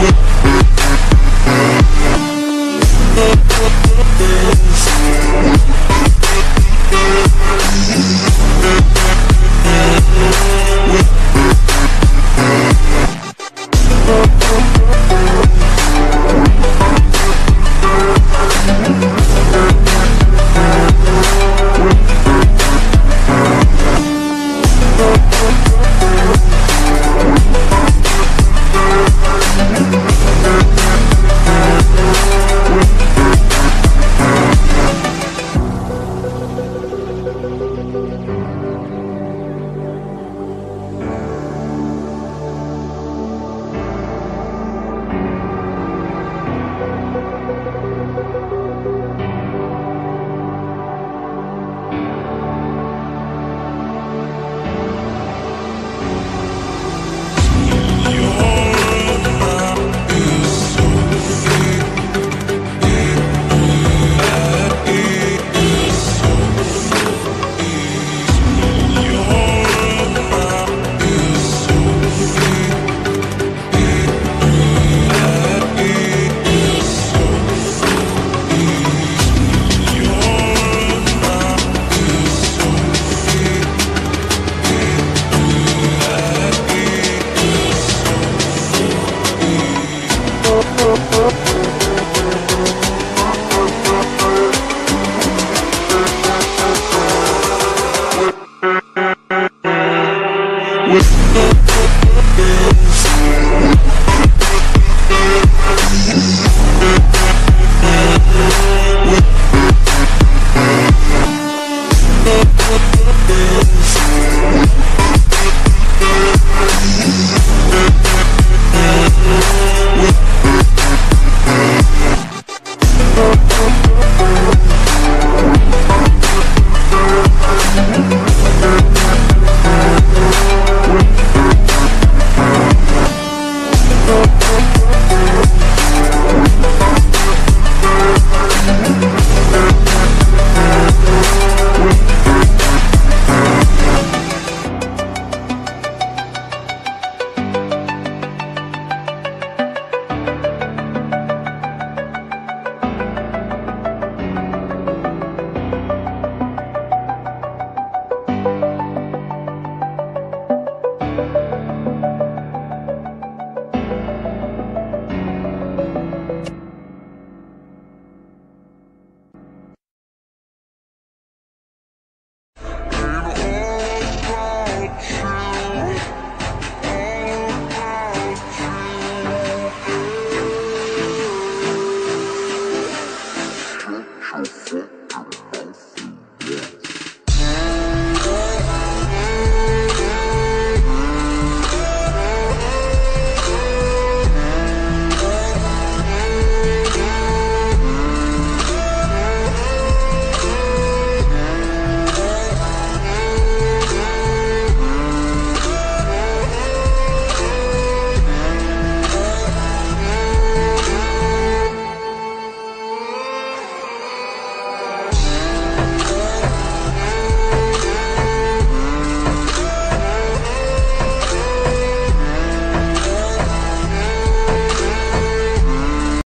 We'll